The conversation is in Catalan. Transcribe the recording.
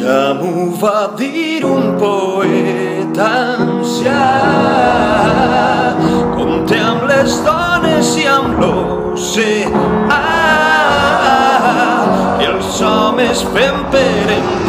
Ja m'ho va dir un poeta ancià Com amb les dones i amb l'oceà I els homes fem per entrar